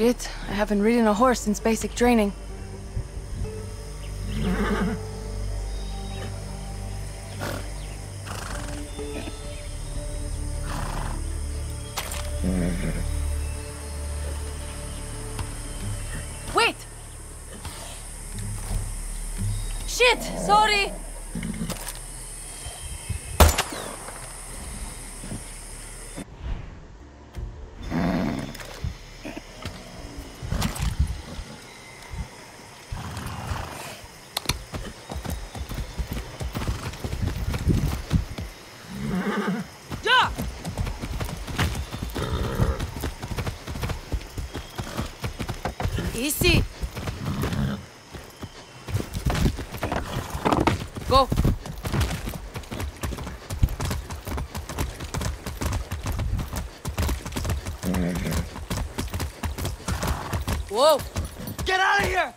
Shit, I haven't ridden a horse since basic training. Easy. Go. Whoa! Get out of here!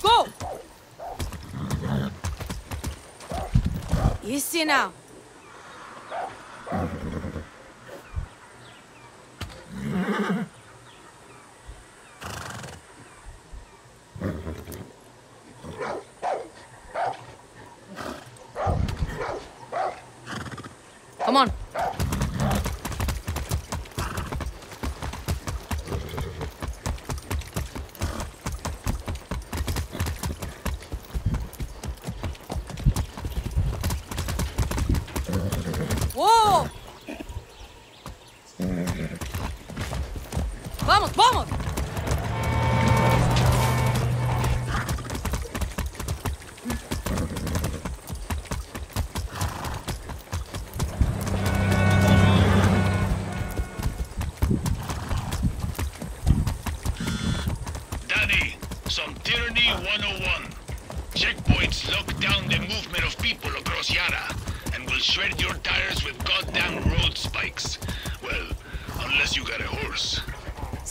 Go! Easy now. Mm-hmm.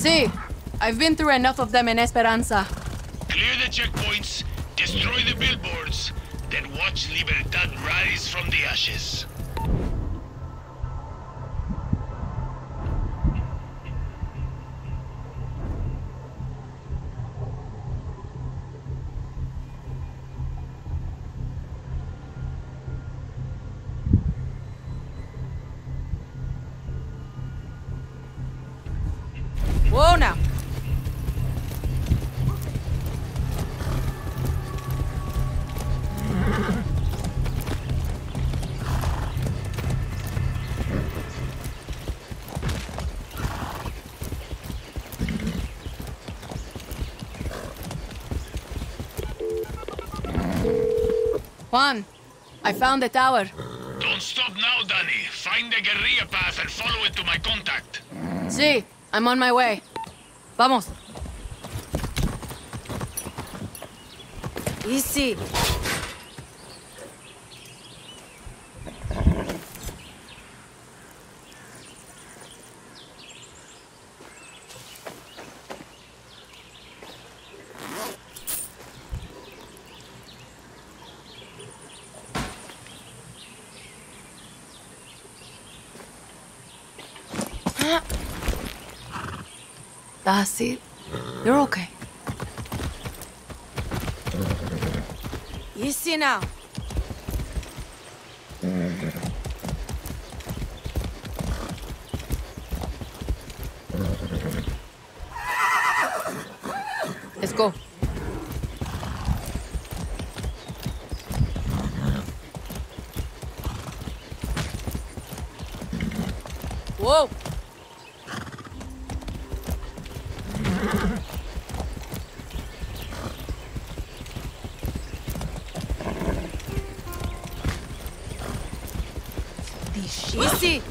See, I've been through enough of them in Esperanza. Whoa now. Juan, I found the tower. Don't stop now, Dani. Find the guerrilla path and follow it to my contact. Sí, I'm on my way. Vamos. Easy. That's it. You're okay. You see now. Let's go. Whoa! This shit. Easy!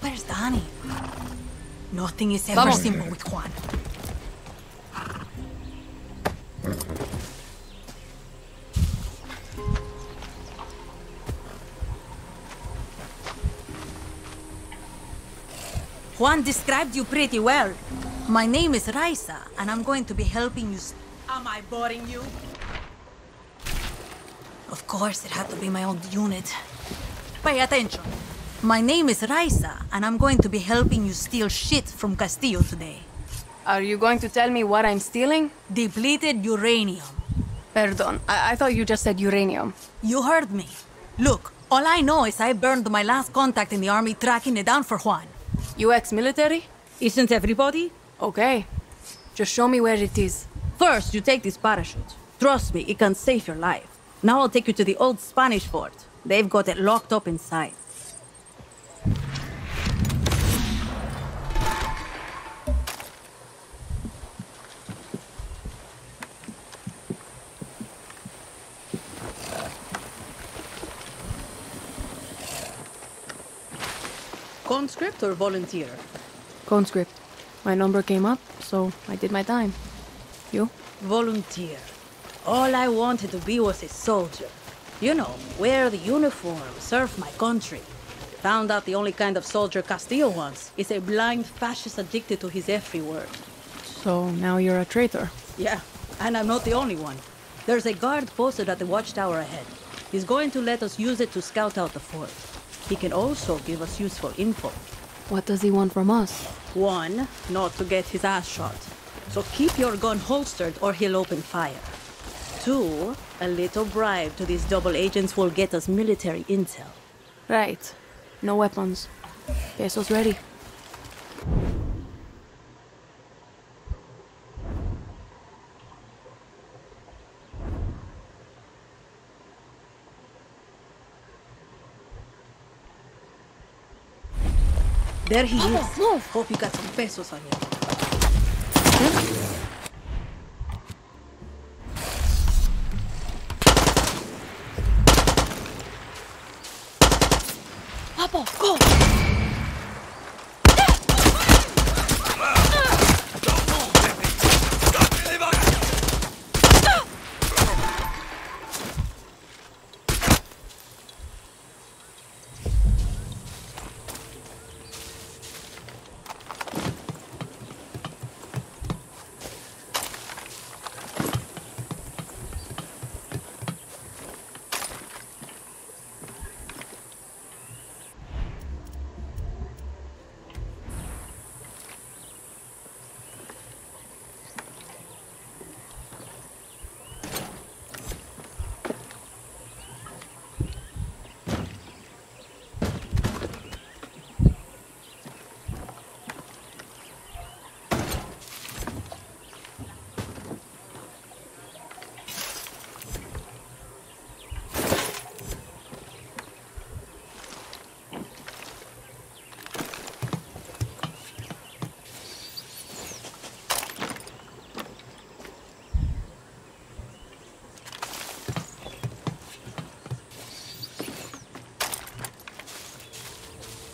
Where's Dani? Nothing is ever Vamos. simple with Juan. Juan described you pretty well. My name is Raisa, and I'm going to be helping you. Am I boring you? Of course, it had to be my own unit. Pay attention. My name is Raisa, and I'm going to be helping you steal shit from Castillo today. Are you going to tell me what I'm stealing? Depleted uranium. Perdon, I, I thought you just said uranium. You heard me. Look, all I know is I burned my last contact in the army tracking it down for Juan. You ex-military? Isn't everybody? Okay. Just show me where it is. First, you take this parachute. Trust me, it can save your life. Now I'll take you to the old Spanish fort. They've got it locked up inside. Conscript or volunteer? Conscript. My number came up, so I did my time. You? Volunteer. All I wanted to be was a soldier. You know, wear the uniform, serve my country. Found out the only kind of soldier Castillo wants is a blind fascist addicted to his every word. So now you're a traitor. Yeah, and I'm not the only one. There's a guard posted at the watchtower ahead. He's going to let us use it to scout out the fort. He can also give us useful info. What does he want from us? One, not to get his ass shot. So keep your gun holstered or he'll open fire. Two, a little bribe to these double agents will get us military intel. Right. No weapons. Pesos ready. There he Vamos, is. move. Hope you got some pesos on you. Papo, go!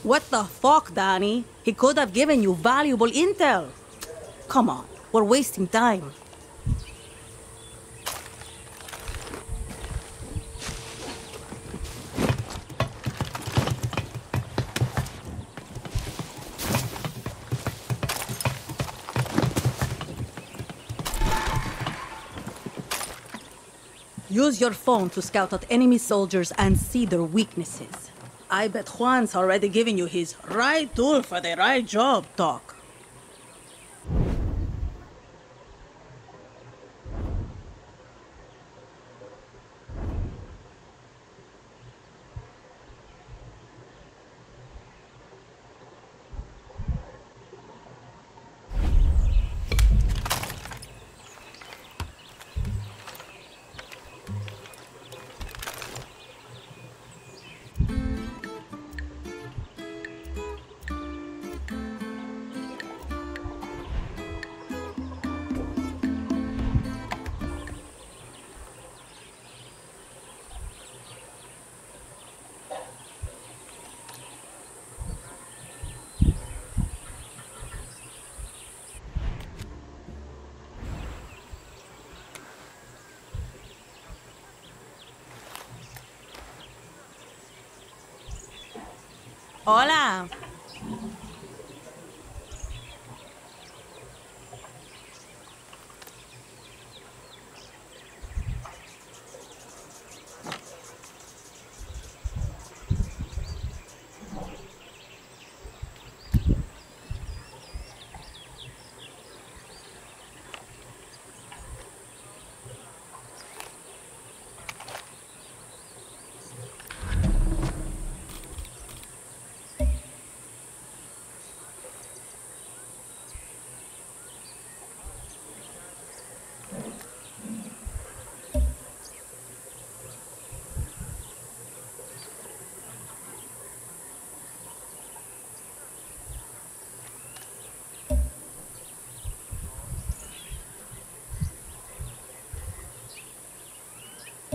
What the fuck, Dani? He could have given you valuable intel. Come on, we're wasting time. Use your phone to scout out enemy soldiers and see their weaknesses. I bet Juan's already giving you his right tool for the right job talk. Hola.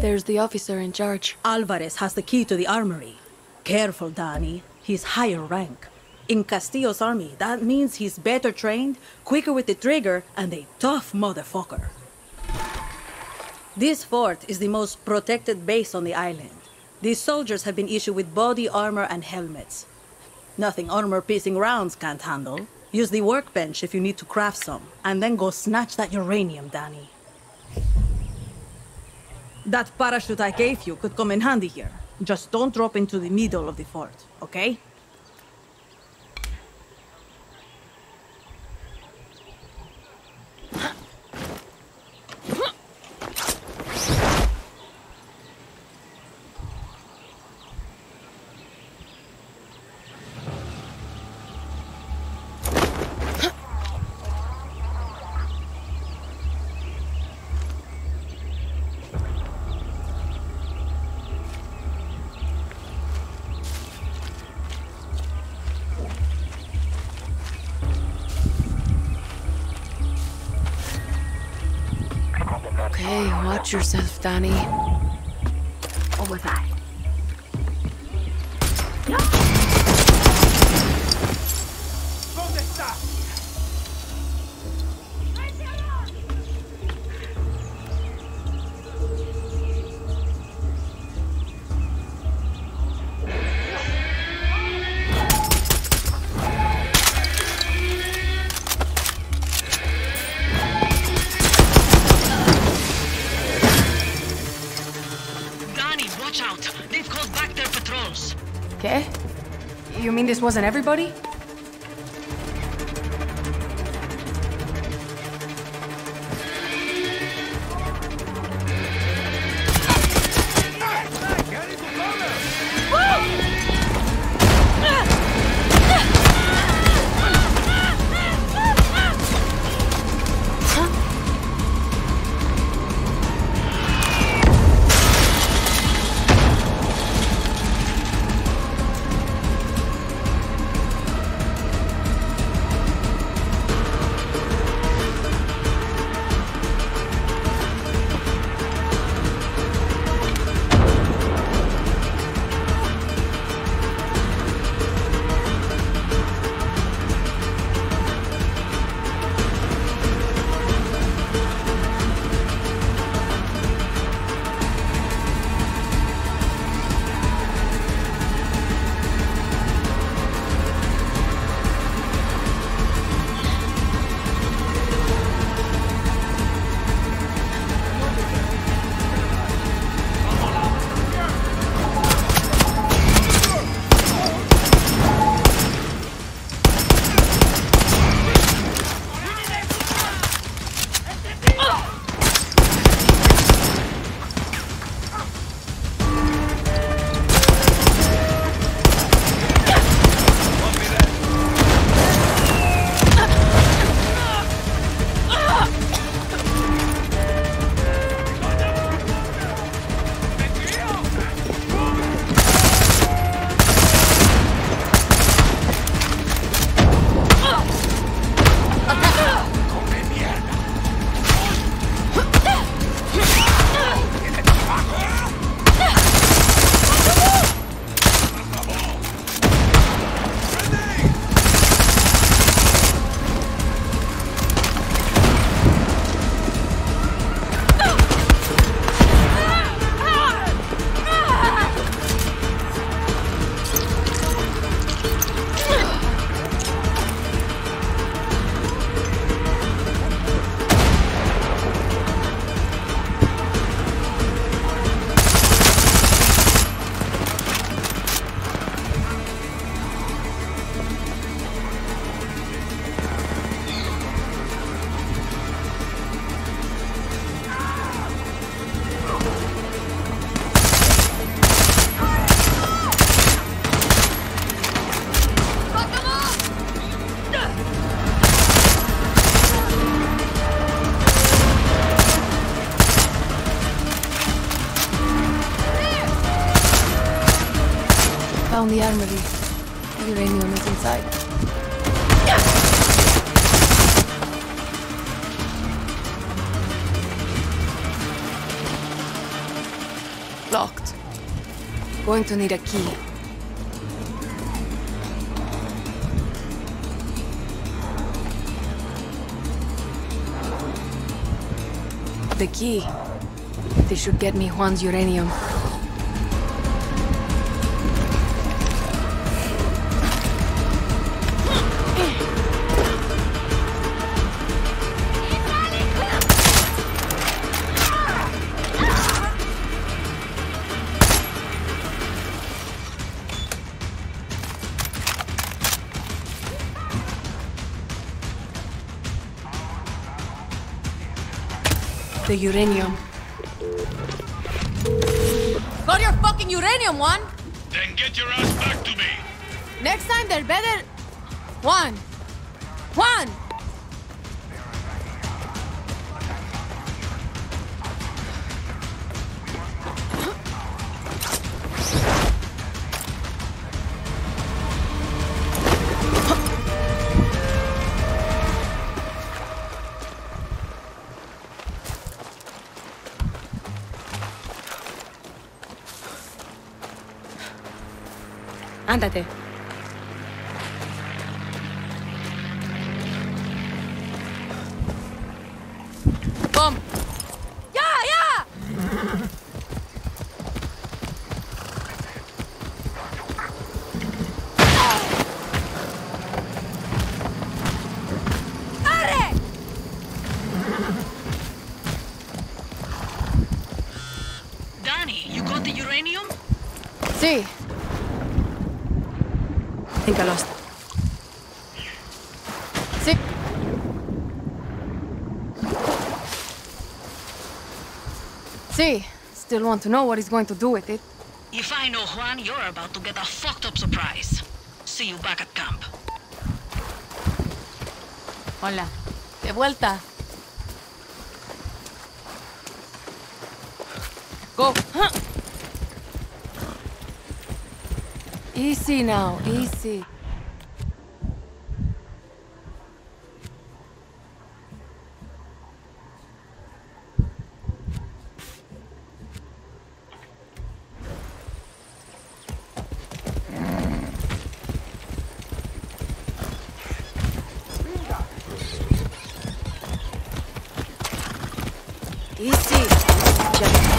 There's the officer in charge. Alvarez has the key to the armory. Careful, Dani. He's higher rank. In Castillo's army, that means he's better trained, quicker with the trigger, and a tough motherfucker. This fort is the most protected base on the island. These soldiers have been issued with body armor and helmets. Nothing armor-piercing rounds can't handle. Use the workbench if you need to craft some, and then go snatch that uranium, Dani. That parachute I gave you could come in handy here. Just don't drop into the middle of the fort, okay? Watch yourself, Dani. This wasn't everybody? The armory. Uranium is inside. Locked. Going to need a key. The key. This should get me Juan's uranium. The uranium. Got your fucking uranium, Juan! Then get your ass back to me. Next time they're better. Juan! Juan! Ándate. Think I lost. Sí. Sí. Still want to know what he's going to do with it. If I know Juan, you're about to get a fucked up surprise. See you back at camp. Hola. De vuelta. Go. Easy now, easy. Easy. Don't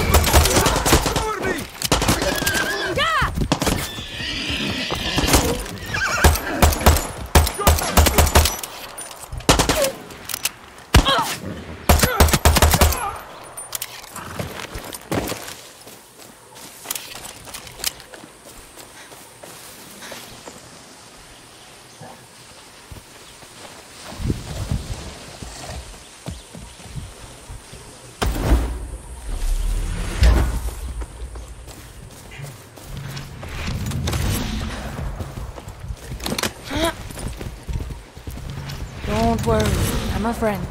A friend.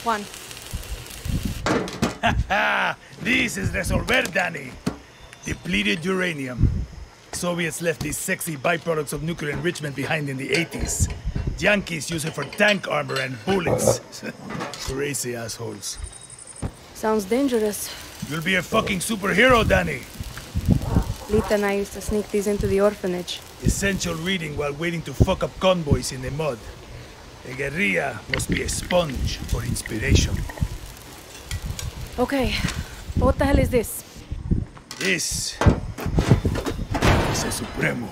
Oye, Juan. Ah, this is Resolver, Dani. Depleted uranium. Soviets left these sexy byproducts of nuclear enrichment behind in the 80s. Yankees use it for tank armor and bullets. Crazy assholes. Sounds dangerous. You'll be a fucking superhero, Dani. Lita and I used to sneak these into the orphanage. Essential reading while waiting to fuck up convoys in the mud. A guerrilla must be a sponge for inspiration. Okay, what the hell is this? This is a Supremo.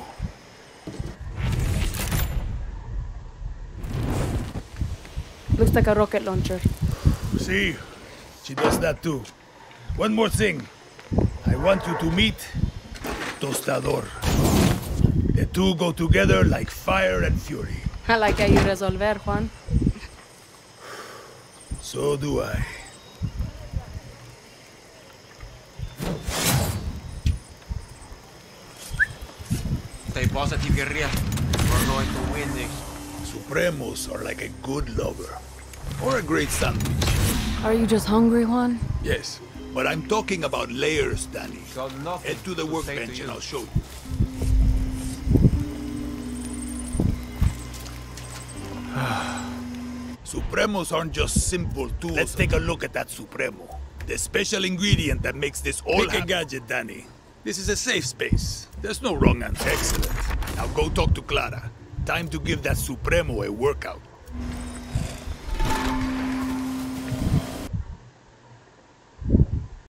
Looks like a rocket launcher. See, she does that too. One more thing. I want you to meet Tostador. The two go together like fire and fury. I like how you resolver, Juan. So do I. Stay positive, guerrilla. We're going to win this. Supremos are like a good lover. Or a great sandwich. Are you just hungry, Juan? Yes, but I'm talking about layers, Dani. Got nothing Head to the workbench to and. I'll show you. Supremos aren't just simple tools. Let's take a look at that Supremo. The special ingredient that makes this all Pick a gadget, Dani. This is a safe space. There's no wrong answer. Excellent. Now go talk to Clara. Time to give that Supremo a workout.